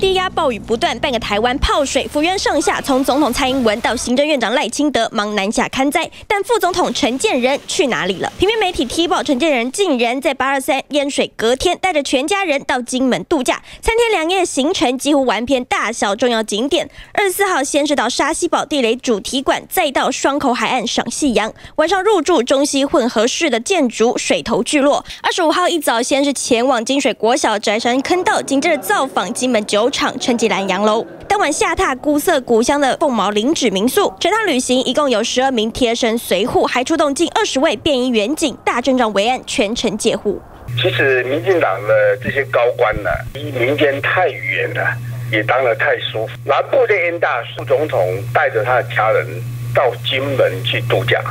低压，暴雨不断，半个台湾泡水，府院上下从总统蔡英文到行政院长赖清德忙南下看灾，但副总统陈建仁去哪里了？平面媒体踢爆陈建仁竟然在八二三淹水隔天带着全家人到金门度假，三天两夜行程几乎玩遍大小重要景点。二十四号先是到沙溪堡地雷主题馆，再到双口海岸赏夕阳，晚上入住中西混合式的建筑水头聚落。二十五号一早先是前往金水国小宅山坑道，紧接着造访金门九酒厂陈吉兰洋楼。当晚下榻古色古香的凤毛麟趾民宿。整趟旅行一共有十二名贴身随护，还出动近二十位便衣员警，大阵仗维安，全程戒护。其实民进党的这些高官呢，离民间太远了，也当得太舒服。南部的恩大副总统带着他的家人到金门去度假。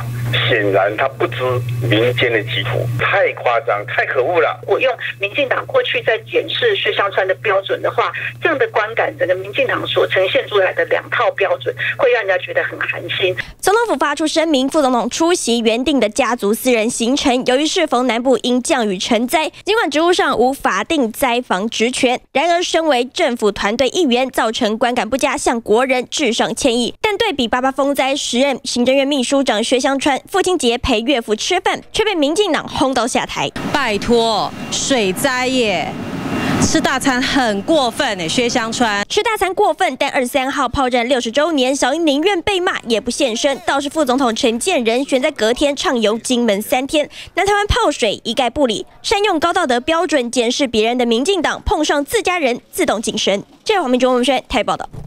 显然他不知民间的疾苦，太夸张，太可恶了。我用民进党过去在检视薛湘川的标准的话，这样的观感，整个民进党所呈现出来的两套标准，会让人家觉得很寒心。总统府发出声明，副总统出席原定的家族私人行程，由于适逢南部因降雨成灾，尽管职务上无法定灾防职权，然而身为政府团队一员，造成观感不佳，向国人致上歉意。但对比八八风灾，时任行政院秘书长薛湘川。父亲节陪岳父吃饭，却被民进党轰到下台。拜托，水灾耶，吃大餐很过分诶，薛湘川吃大餐过分，但二十三号炮战六十周年，小英宁愿被骂也不现身。倒是副总统陈建仁选在隔天畅游金门三天，南台湾泡水一概不理，善用高道德标准检视别人的民进党，碰上自家人自动谨慎。这是黄明忠文轩台报道。